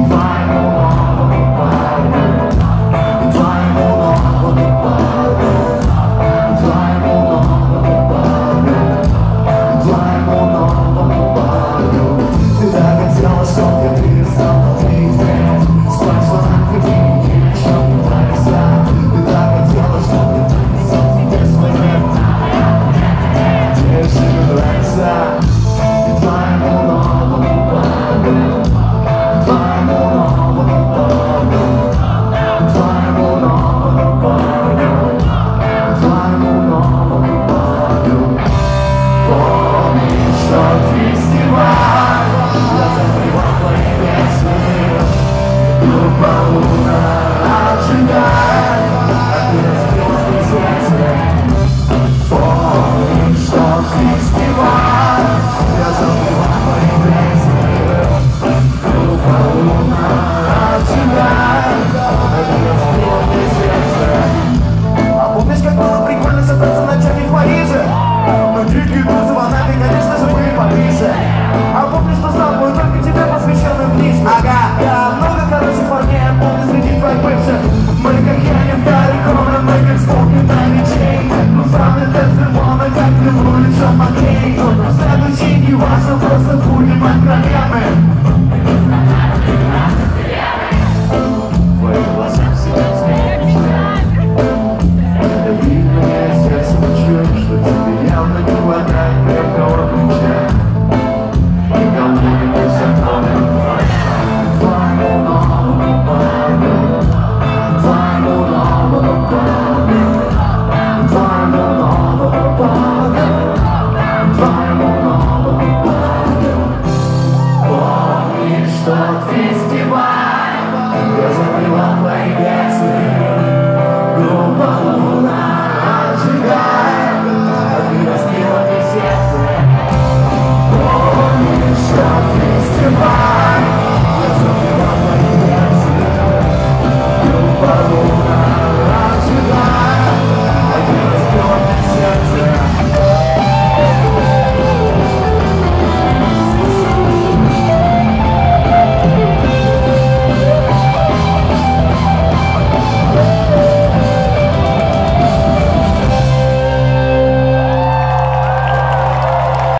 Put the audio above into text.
on fire. song. Baixa a força